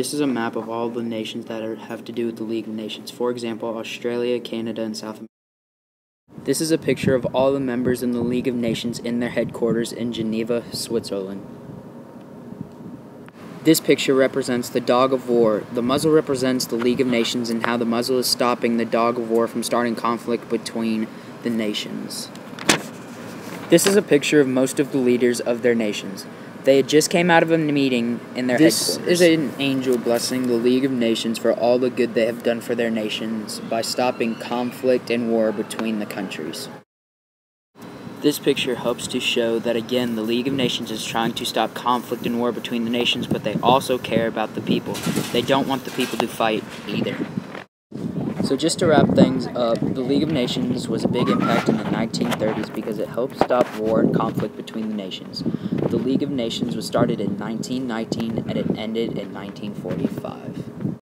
This is a map of all the nations that are, have to do with the League of Nations. For example, Australia, Canada, and South America. This is a picture of all the members in the League of Nations in their headquarters in Geneva, Switzerland. This picture represents the dog of war. The muzzle represents the League of Nations and how the muzzle is stopping the dog of war from starting conflict between the nations. This is a picture of most of the leaders of their nations. They had just came out of a meeting in their This headquarters. is an angel blessing the League of Nations for all the good they have done for their nations by stopping conflict and war between the countries. This picture helps to show that again the League of Nations is trying to stop conflict and war between the nations, but they also care about the people. They don't want the people to fight either. So just to wrap things up, the League of Nations was a big impact in the 1930s because it helped stop war and conflict between the nations. The League of Nations was started in 1919 and it ended in 1945.